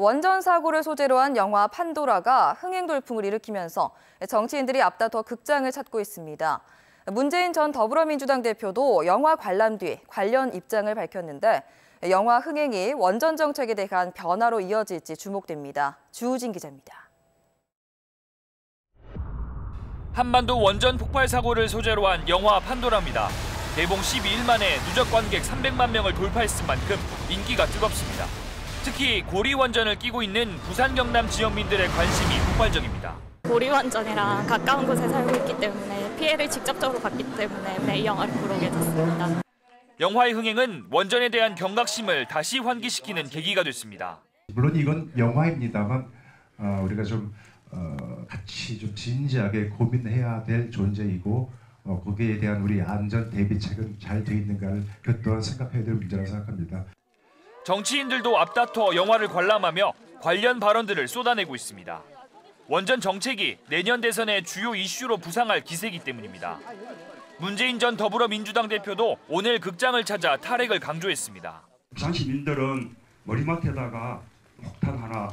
원전 사고를 소재로 한 영화 판도라가 흥행 돌풍을 일으키면서 정치인들이 앞다퉈 극장을 찾고 있습니다. 문재인 전 더불어민주당 대표도 영화 관람 뒤 관련 입장을 밝혔는데 영화 흥행이 원전 정책에 대한 변화로 이어질지 주목됩니다. 주우진 기자입니다. 한반도 원전 폭발 사고를 소재로 한 영화 판도라입니다. 개봉 12일 만에 누적 관객 300만 명을 돌파했은 만큼 인기가 뜨겁습니다. 특히 고리 원전을 끼고 있는 부산 경남 지역민들의 관심이 폭발적입니다. 고리원전이랑 가까운 곳에 살고 있기 때문에 피해를 직접적으로 봤기 때문에 이 영화를 보러 오게 됐습니다. 영화의 흥행은 원전에 대한 경각심을 다시 환기시키는 계기가 됐습니다. 물론 이건 영화입니다만 어, 우리가 좀 어, 같이 좀 진지하게 고민해야 될 존재이고 어, 거기에 대한 우리 안전 대비책은 잘 돼 있는가를 그 또한 생각해야 될 문제라고 생각합니다. 정치인들도 앞다퉈 영화를 관람하며 관련 발언들을 쏟아내고 있습니다. 원전 정책이 내년 대선의 주요 이슈로 부상할 기세이기 때문입니다. 문재인 전 더불어민주당 대표도 오늘 극장을 찾아 탈핵을 강조했습니다. 부산 시민들은 머리맡에다가 폭탄 하나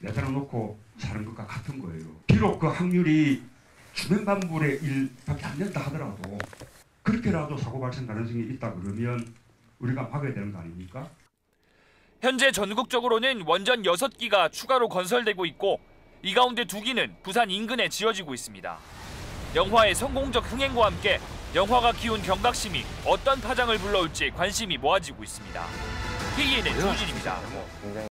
내다 놓고 사는 것과 같은 거예요. 비록 그 확률이 주변 반불의 일밖에 안 된다 하더라도 그렇게라도 사고 발생 가능성이 있다 그러면 우리가 막아야 되는 거 아닙니까? 현재 전국적으로는 원전 6기가 추가로 건설되고 있고 이 가운데 2기는 부산 인근에 지어지고 있습니다. 영화의 성공적 흥행과 함께 영화가 키운 경각심이 어떤 파장을 불러올지 관심이 모아지고 있습니다. KEN의 조진입니다.